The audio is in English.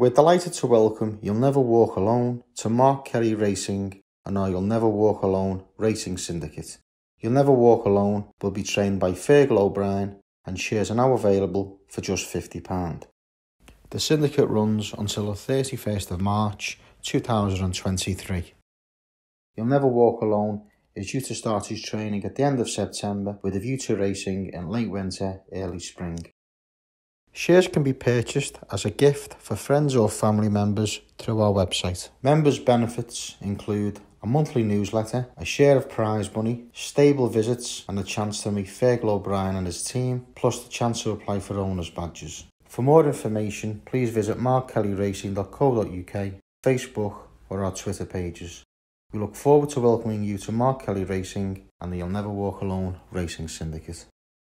We're delighted to welcome You'll Never Walk Alone to Mark Kelly Racing and our You'll Never Walk Alone Racing Syndicate. You'll Never Walk Alone will be trained by Fergal O'Brien and shares are now available for just £50. The syndicate runs until the 31st of March 2023. You'll Never Walk Alone is due to start his training at the end of September with a view to racing in late winter, early spring. Shares can be purchased as a gift for friends or family members through our website. Members' benefits include a monthly newsletter, a share of prize money, stable visits, and a chance to meet Fergal O'Brien and his team, plus the chance to apply for owners' badges. For more information, please visit markkellyracing.co.uk, Facebook, or our Twitter pages. We look forward to welcoming you to Mark Kelly Racing and the You'll Never Walk Alone Racing Syndicate.